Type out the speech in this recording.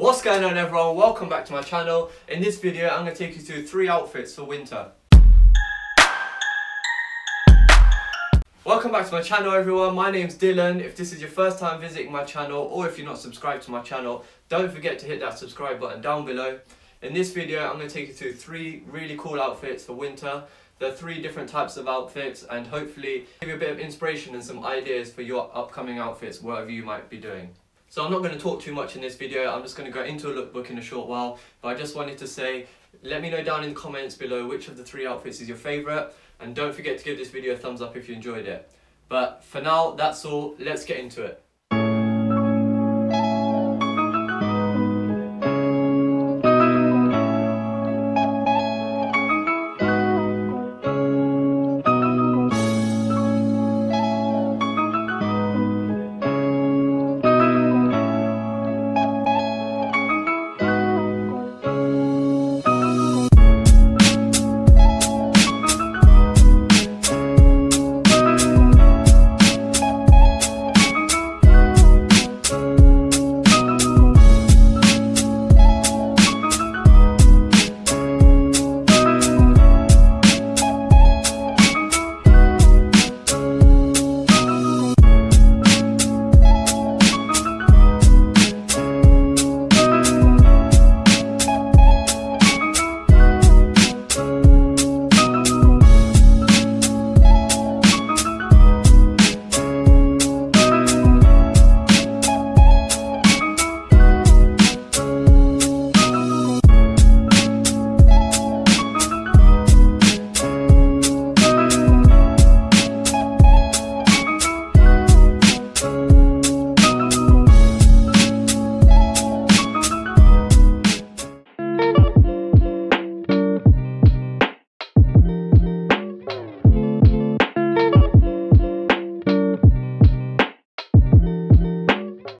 What's going on everyone? Welcome back to my channel. In this video I'm going to take you through three outfits for winter. Welcome back to my channel everyone, my name's Dillan. If this is your first time visiting my channel or if you're not subscribed to my channel, don't forget to hit that subscribe button down below. In this video I'm going to take you through three really cool outfits for winter. There are three different types of outfits and hopefully give you a bit of inspiration and some ideas for your upcoming outfits, whatever you might be doing. So I'm not going to talk too much in this video, I'm just going to go into a lookbook in a short while, but I just wanted to say, let me know down in the comments below which of the three outfits is your favourite, and don't forget to give this video a thumbs up if you enjoyed it. But for now, that's all, let's get into it.